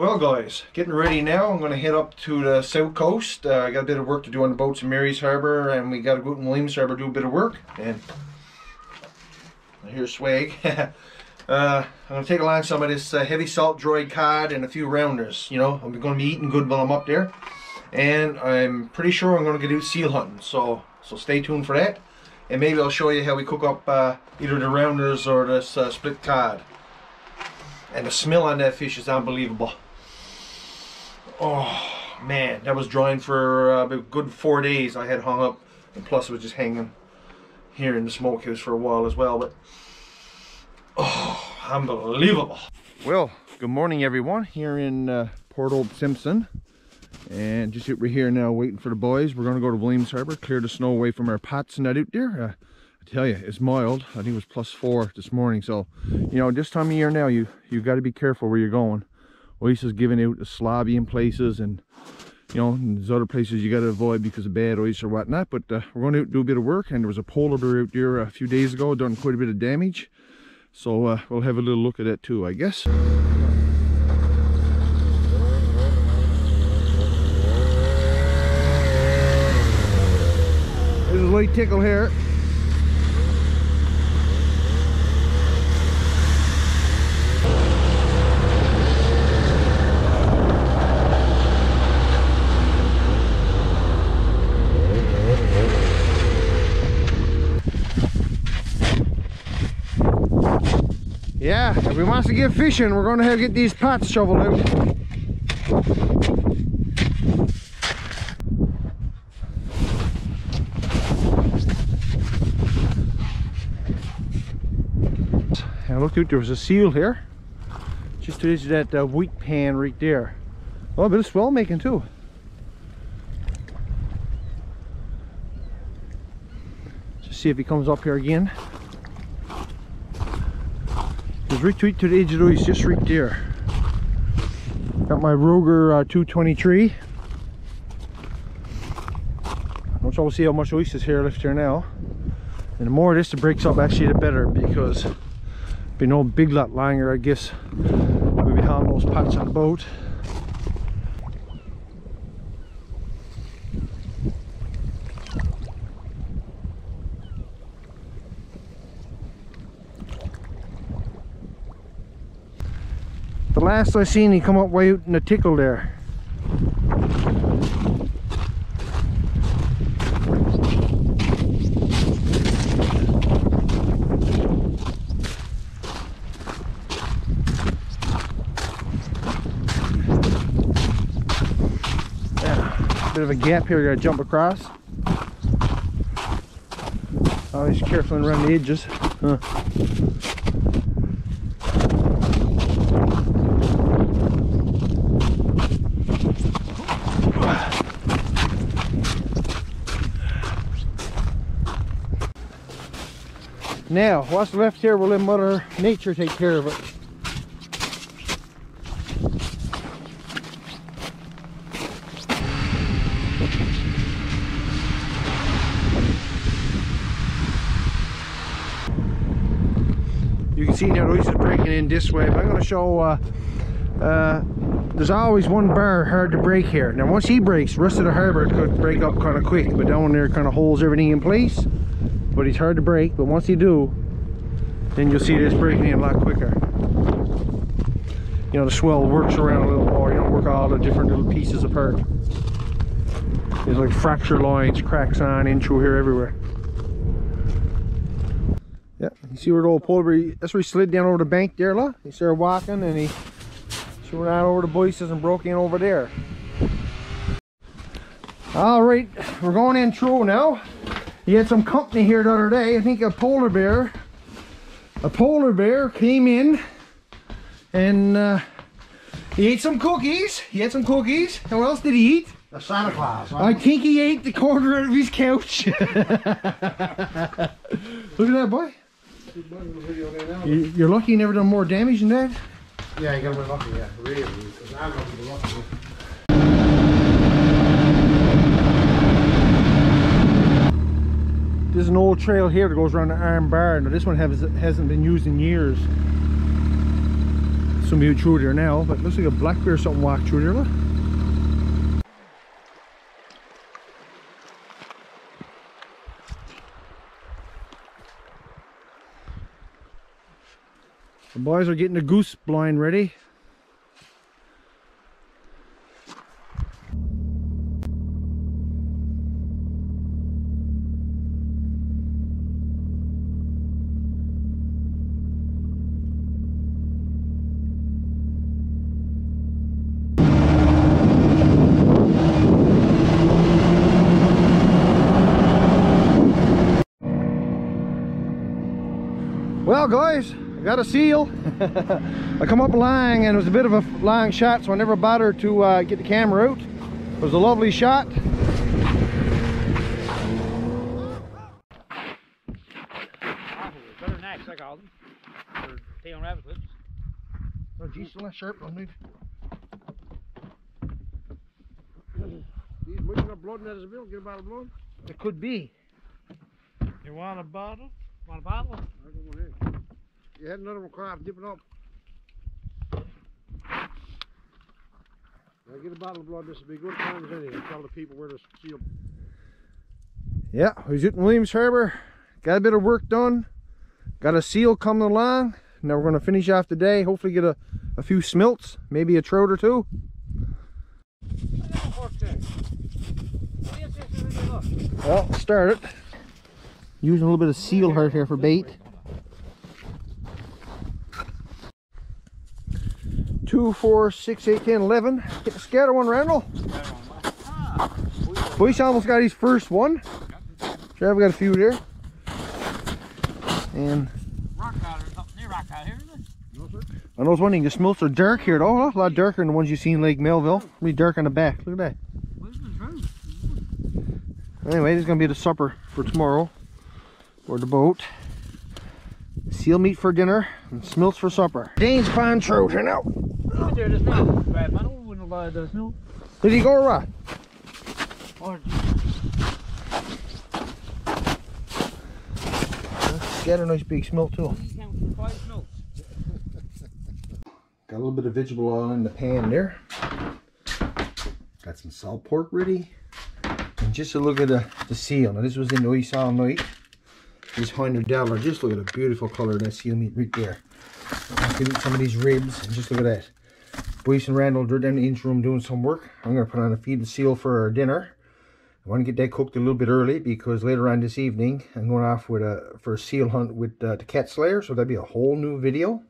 Well guys, getting ready now. I'm going to head up to the south coast. Uh, I got a bit of work to do on the boats in Mary's Harbour and we got to go out in Williams Harbour do a bit of work. And here's swag. uh, I'm going to take along some of this uh, heavy salt dried cod and a few rounders. You know, I'm going to be eating good while I'm up there. And I'm pretty sure I'm going to do seal hunting. So, so stay tuned for that. And maybe I'll show you how we cook up uh, either the rounders or this uh, split cod. And the smell on that fish is unbelievable. Oh man, that was drying for uh, a good four days. I had hung up, and plus it was just hanging here in the smokehouse for a while as well. But oh, unbelievable! Well, good morning everyone here in uh, Port Hope Simpson, and just we're here now waiting for the boys. We're gonna go to Williams Harbour, clear the snow away from our pots and that out there. Uh, I tell you, it's mild. I think it was plus four this morning. So, you know, this time of year now, you you got to be careful where you're going oysters giving out slobby in places and you know there's other places you got to avoid because of bad oyster or whatnot but uh, we're going to do a bit of work and there was a polar bear out there a few days ago done quite a bit of damage. So uh, we'll have a little look at that too i guess. There's a light tickle here Yeah, if we want to get fishing, we're going to have to get these pots shoveled out. And look, there was a seal here. Just to that uh, wheat pan right there. Oh, a bit of swell making too. Just see if he comes up here again. There's retweet to the edge of the ice, just right there. Got my Ruger uh, 223. Let's all see how much ice is here left here now. And the more this breaks up, actually, the better because be no big lot lying here, I guess. We'll be having those pots on the boat. Last I seen he come up way out in the tickle there. Yeah, bit of a gap here, we gotta jump across. Always careful around the edges. Huh. Now, what's left here, we'll let Mother Nature take care of it. You can see now the ice is breaking in this way, but I'm going to show uh, uh, there's always one bar hard to break here. Now once he breaks, rest of the harbour could break up kind of quick, but down there kind of holds everything in place but he's hard to break but once you do then you'll see this breaking in a lot quicker. You know the swell works around a little more you don't work all the different little pieces apart. There's like fracture lines cracks on in through here everywhere. Yeah you see where the old polar that's where he slid down over the bank there look. He started walking and he threw out over the voices and broke in over there. All right we're going in through now he had some company here the other day. I think a polar bear. A polar bear came in and uh, he ate some cookies. He had some cookies. And what else did he eat? The Santa Claus. Huh? I think he ate the corner out of his couch. Look at that, boy. You're lucky you never done more damage than that. Yeah, you gotta be lucky, yeah. Really, because I'm lucky. An old trail here that goes around the iron bar. Now this one has, hasn't been used in years. Somebody through there now, but looks like a black bear or something walked through there. The boys are getting the goose blind ready. Well guys, I got a seal. I come up lying and it was a bit of a long shot so I never bothered to uh, get the camera out. It was a lovely shot. Better than I call them. Or tail rabbit lips. Oh geez, still not sharp on me. He's mucking up blood in that bill. Get a bottle of blood. It could be. You want a bottle? Want a bottle? I got one here. One come out, dip it up. Now get a bottle of blood. This will be good times anyway. Tell the people where to seal. Yeah, I was out in Williams Harbour. Got a bit of work done. Got a seal coming along. Now we're going to finish off the day. Hopefully get a, a few smilts, maybe a trout or two. Well, start it. Using a little bit of seal heart here for bait. Two, four, six, eight, ten, eleven. Get the scatter one, Randall. Boyce almost got his first one. I've got a few there. And out out. I was wondering, the smilts are dark here though. A lot darker than the ones you see in Lake Melville. Really dark on the back. Look at that. Anyway, this is gonna be the supper for tomorrow. Or the boat. Seal meat for dinner and smilts for supper. Dane's pond trout here Right. Did he go? Or Got a nice big smilt too. Got a little bit of vegetable oil in the pan there. Got some salt pork ready. And just a look at the, the seal. Now this was in the ice all night. This hundred dollar. Just look at the beautiful color of that seal meat right there. Let's eat some of these ribs and just look at that. Boyce and Randall are down in the engine room doing some work. I'm gonna put on a feed the seal for our dinner. I want to get that cooked a little bit early because later on this evening I'm going off with a for a seal hunt with uh, the cat slayer. So that'll be a whole new video.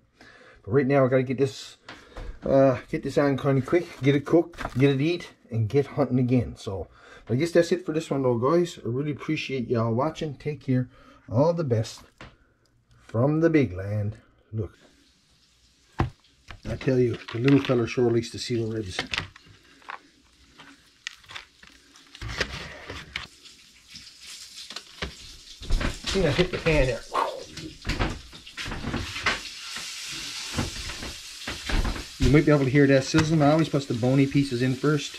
But right now I gotta get this uh, get this on kind of quick, get it cooked, get it eat, and get hunting again. So I guess that's it for this one though guys. I really appreciate y'all watching. Take care. All the best from the big land. Look. I tell you, the little fella sure likes the seal ribs. I think I hit the pan there. You might be able to hear that sizzling. I always put the bony pieces in first.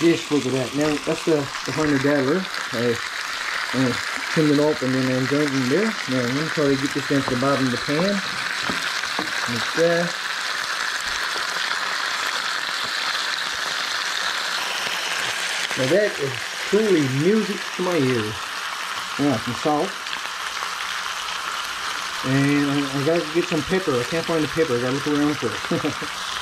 Just look at that. Now, that's the, the hundred dollar. I uh, trimmed it up and then I'm joined in there. Now, I'm going to try to get this down to the bottom of the pan. Like that. Now that is truly music to my ears. Yeah, some salt. And I, I gotta get some pepper. I can't find the pepper. I gotta look around for it.